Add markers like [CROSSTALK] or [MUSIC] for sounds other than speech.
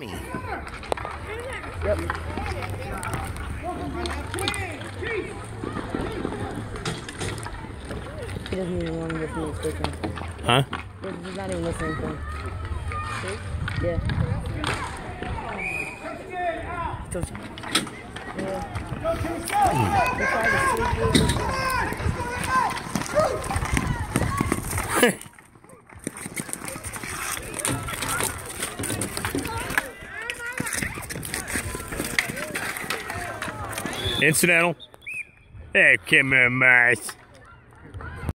Me. Yep. He doesn't even want to listen to me speaking. Huh? He's not even listening to him. Yeah. Told you. Yeah. [LAUGHS] He tried to sleep you. Incidental. Hey, come here, Mars.